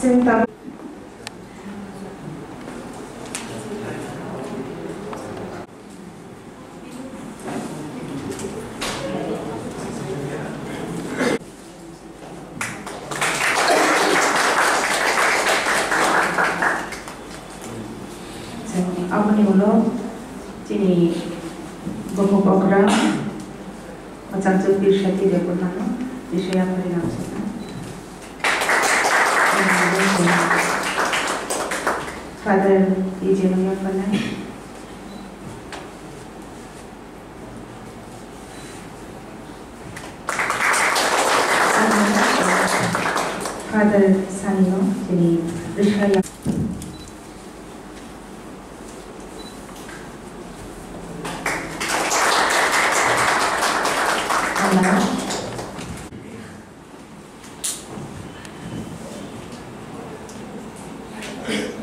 চিন্তা আপনি তিনি বহু প্রোগ্রাম চাচুর বিষয়ে আপনার নাম Father E. Jeremiah Fernand. Father Sanyo, Jenny Rishaya.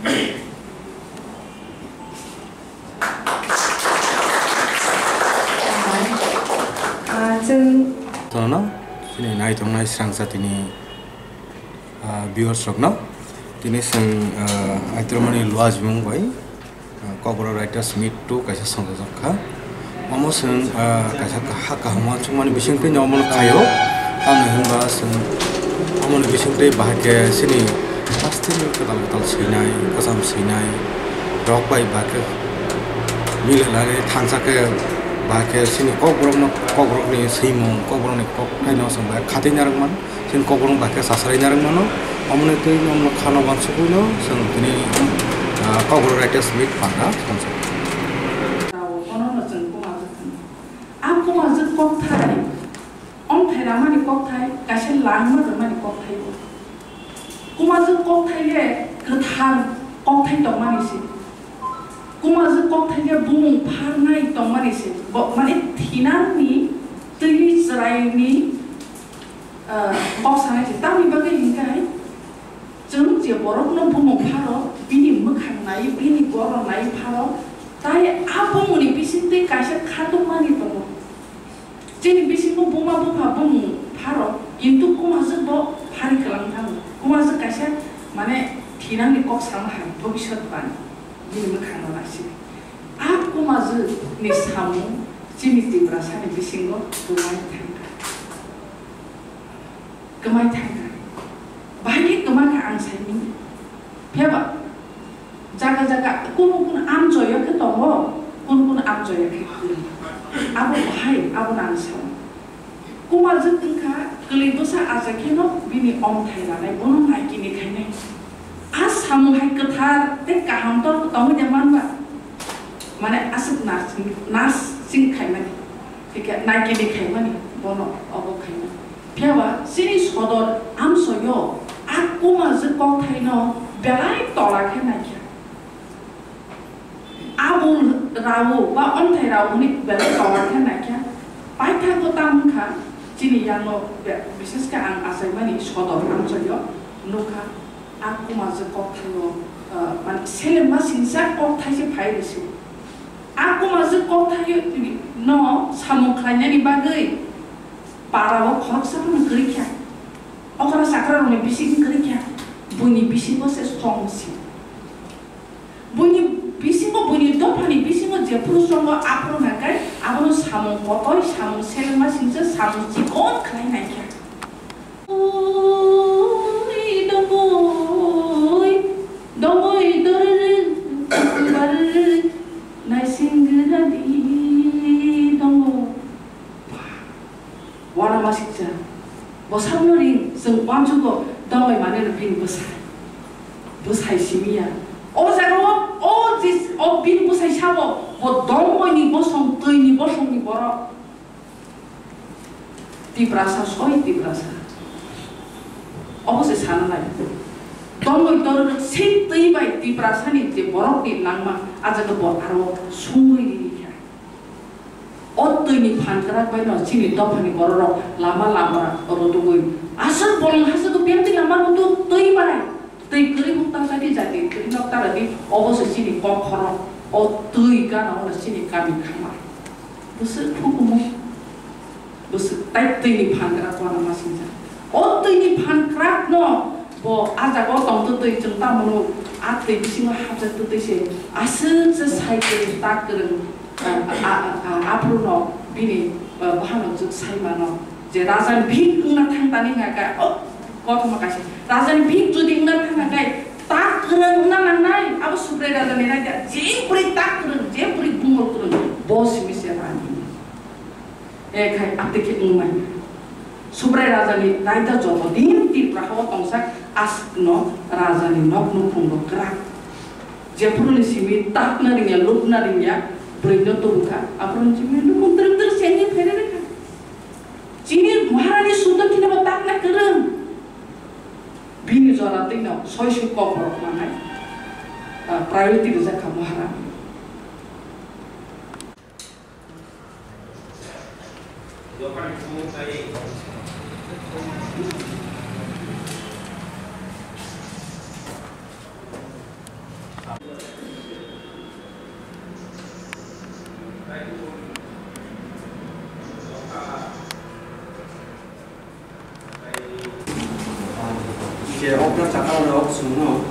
Thank नाय थांनाय स्रांजातिनि भिउर्स रग्न दिनै जों आइद्रमणि लुवा जिमुं बाय कबर राइटार्स मिट टु कैसा संजोजखा अमो जों कैसा कहा कहमा चुमानि बिसिंते नमन खायो आं हेंबा जों अमन बिसिंते बाहाके सिनि फास्टिन कदम तल सिनाय कसम सिनाय रग बाय बाके मिल लागे थांसाके bahake sini kokrong no kokrong ni simong kokrong ni kok kai no sang bahake khati narang man sin kokrong bahake sasrai narang mano amne tei no khano ban suku no sang tini kokrong rates mit panga sang sang আমকুমাজন কক থাই অন থাইরা মানে কক থাই কাশে লাইমার মানে কক থাইব কুমাজন কক থাইলে গথান কক থাই তমানিছে 이꼭 타이고 꼬마즈 꼭 타이에 그다꼭 타이 동만이시 꼬마즈 꼭 타이에 붕 파나이 동만이시 뭐 만에 티나니 뜨이 쓰라이니 어꼭 사나이시 땀이 바게 인가이 저는 제 뭐라고는 붕 निम्खाङो राशि आपको माजु नि सामु जिमितिब्रा सानि बिसिङो गोमाय थाङा गोमाय थाङा बाहायनि गोमाखा आं फेबा जागा जागा कुन कुन आम जयाखै दङ कुन कुन आम जयाखै आबो बाहाय आबो नां सामु कुमाजु कुनखा गोलैबोसा आजाखेन बिनि अमथाय लानाय बनो नायगिनिखायनो samu hai ketha te ka ham to to mo de man ba mane asuk nas nas sing khai mane ठीक है ना के देखे मनी बोनो अब खाइ न फेवा सिरि सदर आम सयो आकु मज क खाइ न बेलाय तला खाइ ना के आबुल रावो बा अन्थाइ रावो नि बेलाय तला खाइ ना के पाइथा को ताम खा चिनि यानो विशेष का आं आसाइ मनी सदर आम सयो नुखा aku ma je kok thai no man sele ma sinsa kok thai se phai resi aku ma je kok thai no samu khlanya ni bagai para wo khok sa na kri kya okara sakra ro ni bisi kri kya buni bisi ko se strong si buni 비싱거 보니 또 파니 비싱거 제 프로스런 거 앞으로 나갈 아무 अचुको दबाई भनेर फेरि बसाए बसाइसिमिया अजागाव अ जे अ बिन बसाइसाब ह दमैनि बर बर 어버세 사는 날 동원이 너를 세 뜨이바이 디브라사니 디 뭐라기 낭마 아자도 뭐 아로 숭이 어떠니 판가락 바이너 지니 더파니 버러러 라마 라마 어로도고 아슬 볼랑 하스도 뱀들 라마 또 뜨이바이 tây cưới không tăng đi giải thì cưới nó ta là đi ô vô sự xin đi con khó ô tươi cả nó là xin đi cả mình khám lại bữa sự thu cũng không bữa sự tay tây đi phan cái quan mà xin ra ô tây đi phan crack nó 뭐 아자고 동뜯의 정담으로 아뜨이 비싱을 합자 뜻듯이 아스스 사이클이 딱 그런 앞으로 비니 하는 즉 사이만어 이제 라자는 빅 응나 탕다니 가까 어 거기서 가시 라자는 빅 주디 응나 탕가까 딱 그런 응나 나나이 아부 수브레 라자니 나자 제 뿌리 딱 그런 제 뿌리 붕을 그런 보스미 세라니 에 가이 앞뒤게 응마이 수브레 라자니 나이다 저거 딘티 prahawa tongsak asno razani nok no punggo kerak রইল তবুকা আপনার জীবনের লোক তরঙ্গ সেনে ফেরে রেখা। চীনের মহারানী সুদক্ষিণ বা তাক না করম। ভিন জরাতেই না ছয় সে কম রকম নাই প্রায়োরিটির 이제 어그라 작가로 없으면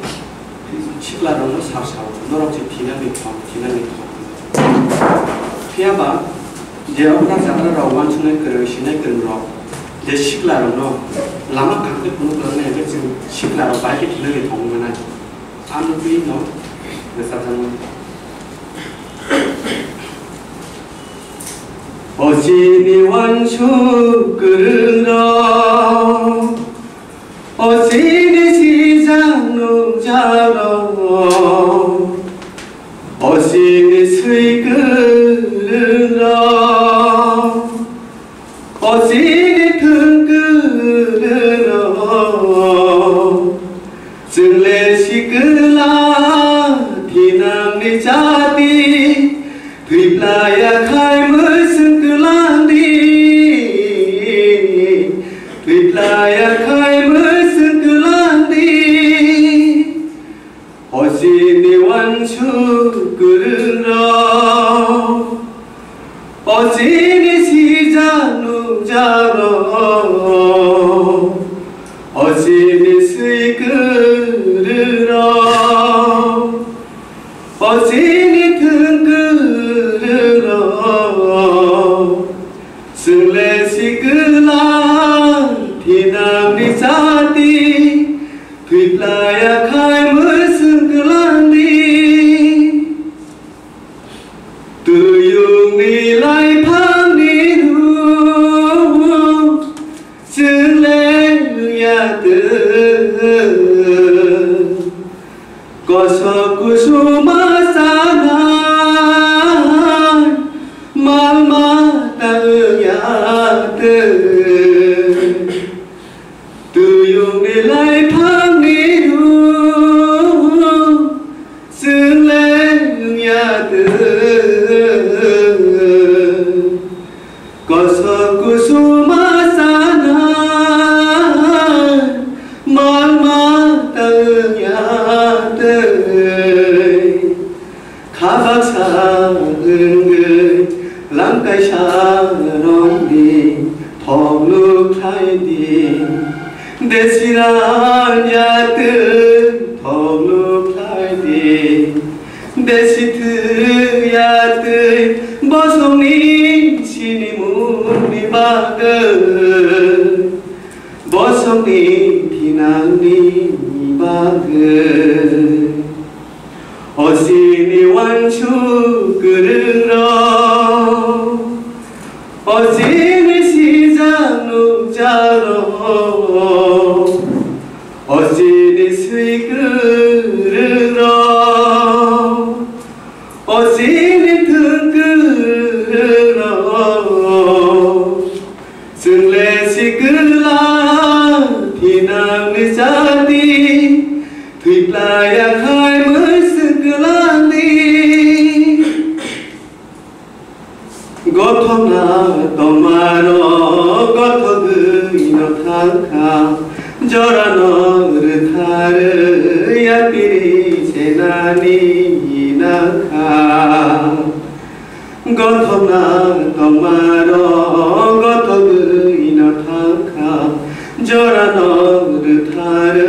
칠라로는 사사오 너럽지 디나믹 통 디나믹 통 피아바 이제 어그라 작가로 완전히 그런 신의 그런 이제 식라로는 라마 강대 보는 그런 애가 지금 식라로 밝게 디나믹 통만 하지 아무 비노 그래서 저는 어찌니 완수 끌어 어 디남니 자디 드입라야 칼물 승끌란디? 드입라야 칼물 승끌란디? 어찌니 완수 끌어 어찌니 시장 amarte. 야들 버송니 신이 무리 박을 버송니 디나니 박을 어찌니 완수 끌어 어찌니 시장 농자로. 어찌니 수익 끌 গঠনা তোমার গঠ গইন থাকা জরানর ধার ইয়াপিরি সেনানি নাখা গঠনা তোমার গঠ গইন থাকা জরানর ধার 나타